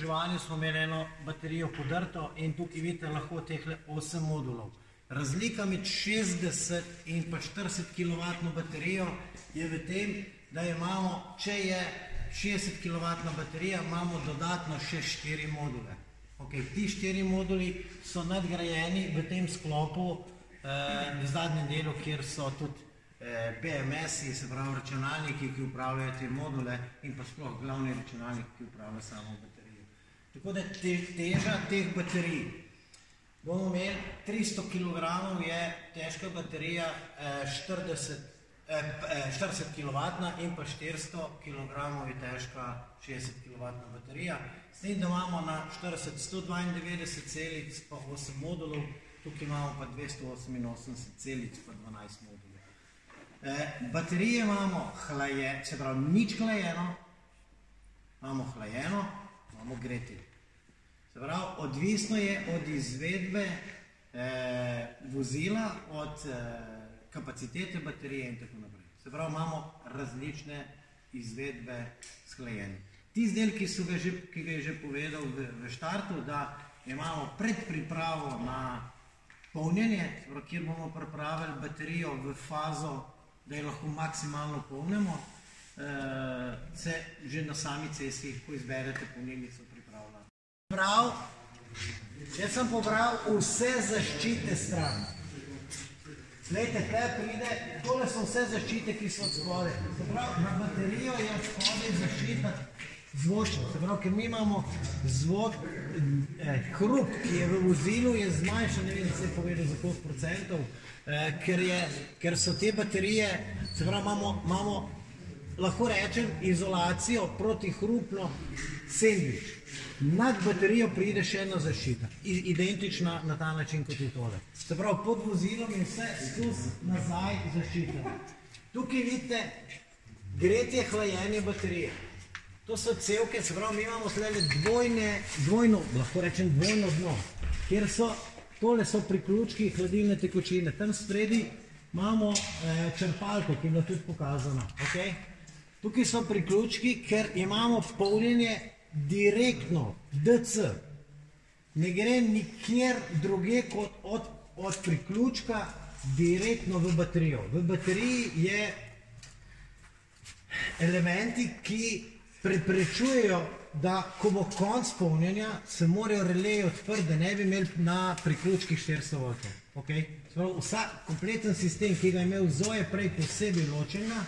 vzdrževanju smo imeli eno baterijo podrto in tukaj vidite lahko teh 8 modulov. Razlika med 60 in pa 40 kW baterijo je v tem, da imamo, če je 60 kW baterija, imamo dodatno še 4 module. Okay, ti 4 moduli so nadgrajeni v tem sklopu, eh, v zadnjem delu, kjer so tudi eh, BMS-i, se pravi računalniki, ki upravljajo te module in pa sploh glavni računalnik, ki upravlja samo baterijo. Tako da te, teža teh baterij bomo imeli 300 kg je težka baterija eh, 40, eh, 40 kW in pa 400 kg je težka 60 kW baterija. S tem, da imamo na 40 192 celic pa 8 modulov, tukaj imamo pa 288 celic pa 12 modulov. Eh, baterije imamo hlaje, se pravi nič hlajeno, imamo hlajeno, imamo greti. Se pravi, odvisno je od izvedbe eh, vozila, od eh, kapacitete baterije in tako naprej. Se pravi, imamo različne izvedbe sklajene. Ti izdelki, ki ga je že povedal v, v štartu, da imamo predpripravo na polnjenje, pravi, kjer bomo pripravili baterijo v fazo, da jo lahko maksimalno polnimo, se že na sami cesti, ko izberete polnilnico, pripravlja. Prav, če sem pobral vse zaščite stran, Glejte, te pride, tole so vse zaščite, ki so od spode. Se pravi, na baterijo je od spode zaščita zvočna. Se pravi, ker mi imamo zvok, eh, hrup, ki je v vozilu, je zmanjšan, ne vem, se je povedal za koliko procentov, eh, ker, je, ker so te baterije, se pravi, imamo, imamo lahko rečem, izolacijo proti hrupno sendvič. Nad baterijo pride še ena zaščita, identična na ta način kot je tole. Se pravi, pod vozilom je vse skus nazaj zaščita. Tukaj vidite gretje hlajenje baterije. To so cevke, se pravi, mi imamo slede dvojne, dvojno, lahko rečem dvojno dno, kjer so, tole so priključki hladilne tekočine. Tam spredi imamo eh, črpalko, ki je bila tudi pokazana. Okay? Tukaj so priključki, ker imamo polnjenje direktno, DC, ne gre nikjer druge kot od, od priključka direktno v baterijo. V bateriji je elementi, ki preprečujejo, da ko bo konc polnjenja, se morajo releji odprti, da ne bi imeli na priključkih 400 V. Okay? Vsa kompleten sistem, ki ga je imel Zoe prej posebej ločenega,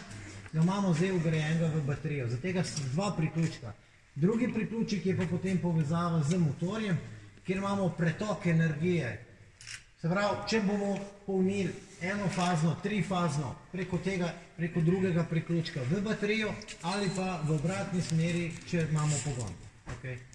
ga imamo zdaj ugrajenega v baterijo. Zato so dva priključka. Drugi priključek je pa potem povezava z motorjem, kjer imamo pretok energije. Se pravi, če bomo polnili enofazno, trifazno preko tega, preko drugega priključka v baterijo ali pa v obratni smeri, če imamo pogon. Okay.